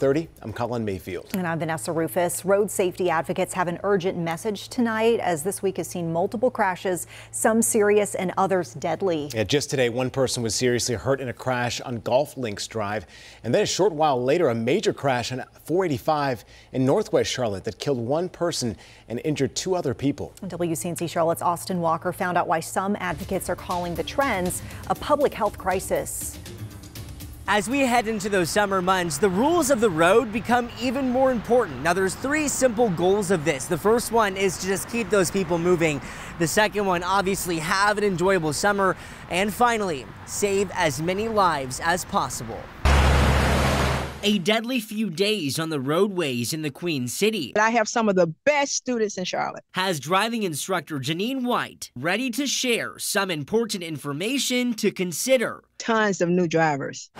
1230, I'm Colin Mayfield. And I'm Vanessa Ruffes. Road safety advocates have an urgent message tonight as this week has seen multiple crashes, some serious and others deadly. Yeah, just today, one person was seriously hurt in a crash on Golf Links Drive. And then a short while later, a major crash on 485 in Northwest Charlotte that killed one person and injured two other people. WCNC Charlotte's Austin Walker found out why some advocates are calling the trends a public health crisis. As we head into those summer months, the rules of the road become even more important. Now, there's three simple goals of this. The first one is to just keep those people moving. The second one, obviously, have an enjoyable summer. And finally, save as many lives as possible. A deadly few days on the roadways in the Queen City. I have some of the best students in Charlotte. Has driving instructor Janine White ready to share some important information to consider. Tons of new drivers.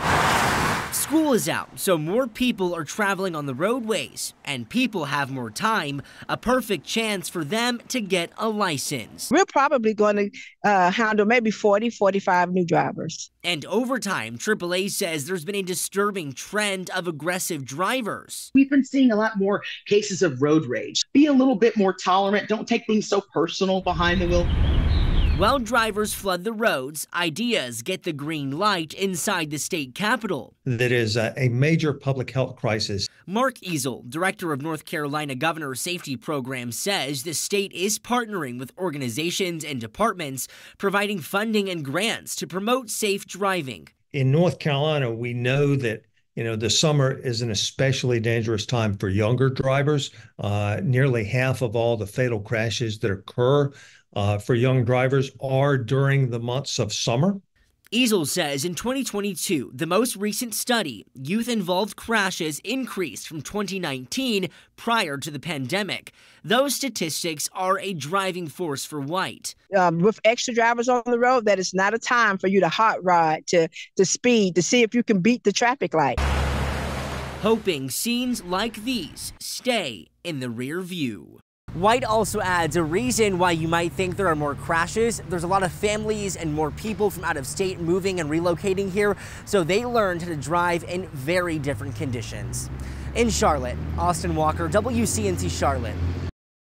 School is out, so more people are traveling on the roadways, and people have more time, a perfect chance for them to get a license. We're probably going to uh, handle maybe 40, 45 new drivers. And over time, AAA says there's been a disturbing trend of aggressive drivers. We've been seeing a lot more cases of road rage. Be a little bit more tolerant. Don't take things so personal behind the wheel. While drivers flood the roads, ideas get the green light inside the state capitol. That is a, a major public health crisis. Mark Ezzell, director of North Carolina Governor Safety Program, says the state is partnering with organizations and departments, providing funding and grants to promote safe driving. In North Carolina, we know that you know, the summer is an especially dangerous time for younger drivers. Uh, nearly half of all the fatal crashes that occur uh, for young drivers are during the months of summer. Ezzell says in 2022, the most recent study, youth involved crashes increased from 2019 prior to the pandemic. Those statistics are a driving force for White. Um, with extra drivers on the road, that is not a time for you to hot ride, to, to speed, to see if you can beat the traffic light. Hoping scenes like these stay in the rear view. White also adds a reason why you might think there are more crashes. There's a lot of families and more people from out of state moving and relocating here, so they learned how to drive in very different conditions. In Charlotte, Austin Walker, WCNC Charlotte.